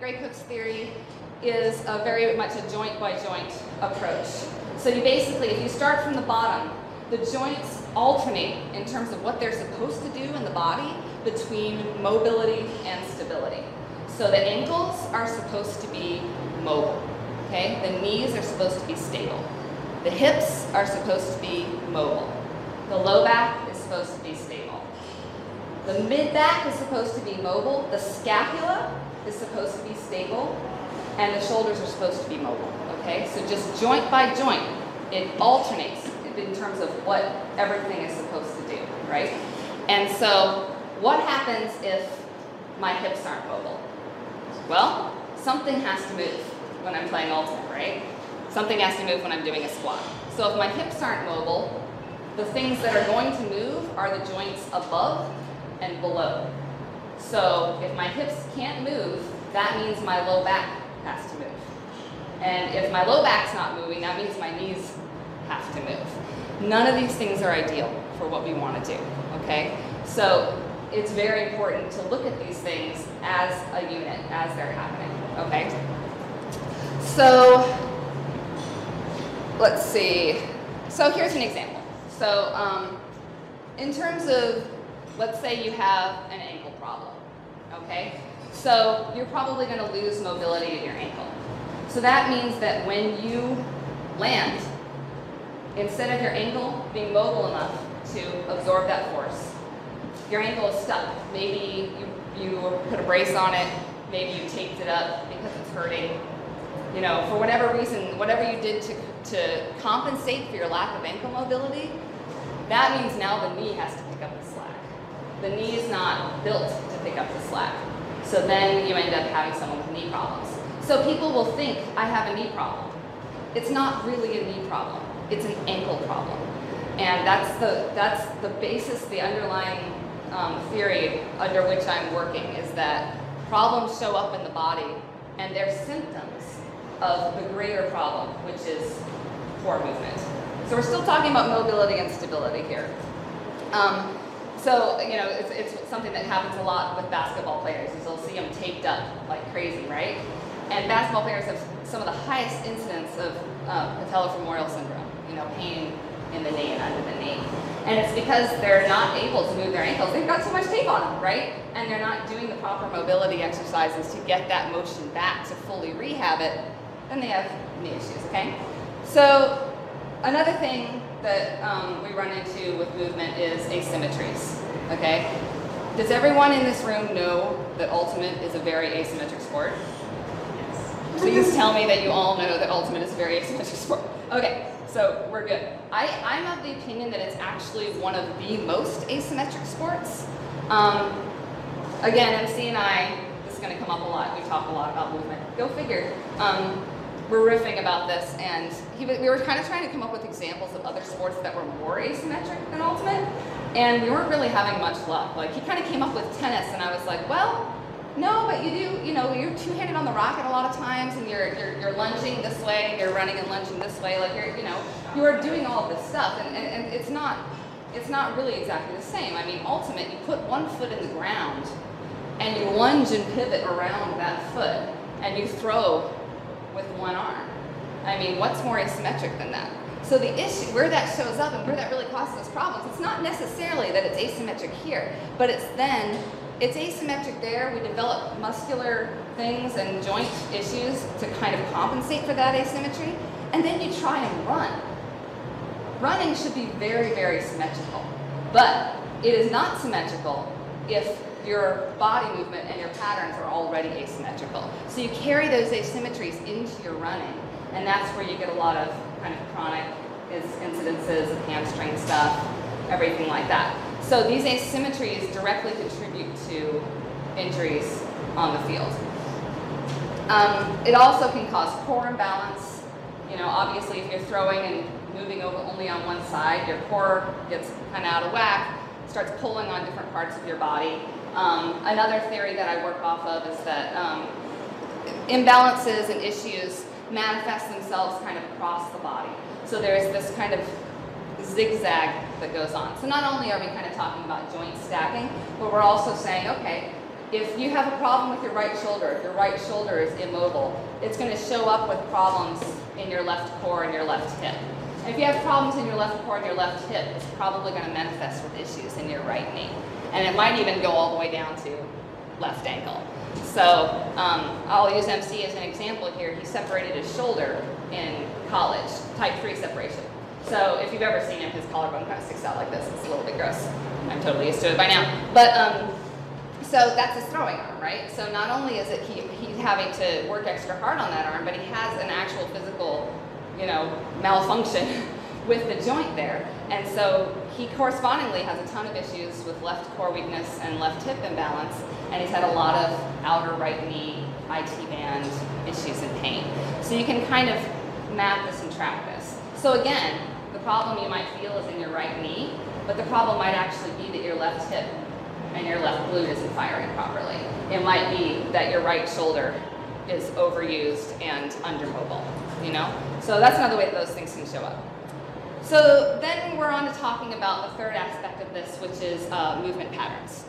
Gray Cook's theory, is a very much a joint by joint approach. So you basically, if you start from the bottom, the joints alternate in terms of what they're supposed to do in the body between mobility and stability. So the ankles are supposed to be mobile, okay? The knees are supposed to be stable. The hips are supposed to be mobile. The low back is supposed to be stable. The mid back is supposed to be mobile. The scapula is supposed to be stable. And the shoulders are supposed to be mobile, okay? So just joint by joint, it alternates in terms of what everything is supposed to do, right? And so what happens if my hips aren't mobile? Well, something has to move when I'm playing ultimate, right? Something has to move when I'm doing a squat. So if my hips aren't mobile, the things that are going to move are the joints above and below. So if my hips can't move, that means my low back has to move. And if my low back's not moving, that means my knees have to move. None of these things are ideal for what we want to do, okay? So it's very important to look at these things as a unit, as they're happening, okay? So, let's see. So here's an example. So um, in terms of, let's say you have an ankle problem, okay? So you're probably going to lose mobility in your ankle. So that means that when you land, instead of your ankle being mobile enough to absorb that force, your ankle is stuck. Maybe you, you put a brace on it, maybe you taped it up because it's hurting. You know, for whatever reason, whatever you did to, to compensate for your lack of ankle mobility, that means now the knee has to pick up the knee is not built to pick up the slack. So then you end up having someone with knee problems. So people will think, I have a knee problem. It's not really a knee problem. It's an ankle problem. And that's the, that's the basis, the underlying um, theory under which I'm working is that problems show up in the body and they're symptoms of the greater problem, which is poor movement. So we're still talking about mobility and stability here. Um, so, you know, it's, it's something that happens a lot with basketball players. is You'll see them taped up like crazy, right? And basketball players have some of the highest incidence of uh, patellofemoral syndrome, you know, pain in the knee and under the knee. And it's because they're not able to move their ankles. They've got so much tape on them, right? And they're not doing the proper mobility exercises to get that motion back to fully rehab it. Then they have knee issues, okay? So another thing that um, we run into with movement is asymmetries, okay? Does everyone in this room know that ultimate is a very asymmetric sport? Yes. Please tell me that you all know that ultimate is a very asymmetric sport. Okay, so we're good. I, I'm of the opinion that it's actually one of the most asymmetric sports. Um, again, MC and I, this is going to come up a lot. We talk a lot about movement. Go figure. Um, we're riffing about this, and he, we were kind of trying to come up with examples of other sports that were more asymmetric than ultimate, and we weren't really having much luck. Like, he kind of came up with tennis, and I was like, well, no, but you do, you know, you're two-handed on the rocket a lot of times, and you're, you're, you're lunging this way, and you're running and lunging this way, like you're, you know, you are doing all this stuff, and, and, and it's not, it's not really exactly the same. I mean, ultimate, you put one foot in the ground, and you lunge and pivot around that foot, and you throw with one arm. I mean, what's more asymmetric than that? So the issue, where that shows up and where that really causes us problems, it's not necessarily that it's asymmetric here, but it's then, it's asymmetric there, we develop muscular things and joint issues to kind of compensate for that asymmetry, and then you try and run. Running should be very, very symmetrical, but it is not symmetrical if your body movement and your patterns are already asymmetrical. So you carry those asymmetries into your running, and that's where you get a lot of kind of chronic incidences of hamstring stuff, everything like that. So these asymmetries directly contribute to injuries on the field. Um, it also can cause core imbalance. You know, obviously if you're throwing and moving over only on one side, your core gets kind of out of whack, starts pulling on different parts of your body. Um, another theory that I work off of is that um, imbalances and issues manifest themselves kind of across the body. So there's this kind of zigzag that goes on. So not only are we kind of talking about joint stacking, but we're also saying, okay, if you have a problem with your right shoulder, if your right shoulder is immobile, it's going to show up with problems in your left core and your left hip. If you have problems in your left core and your left hip, it's probably going to manifest with issues in your right knee. And it might even go all the way down to left ankle. So um, I'll use MC as an example here. He separated his shoulder in college, type 3 separation. So if you've ever seen him, his collarbone kind of sticks out like this. It's a little bit gross. I'm totally used to it by now. But um, so that's his throwing arm, right? So not only is it he, he's having to work extra hard on that arm, but he has an actual physical, you know, malfunction with the joint there. And so he correspondingly has a ton of issues with left core weakness and left hip imbalance, and he's had a lot of outer right knee, IT band issues and pain. So you can kind of map this and track this. So again, the problem you might feel is in your right knee, but the problem might actually be that your left hip and your left glute isn't firing properly. It might be that your right shoulder is overused and undermobile, you know? So that's another way that those things can show up. So then we're on to talking about the third aspect of this, which is uh, movement patterns.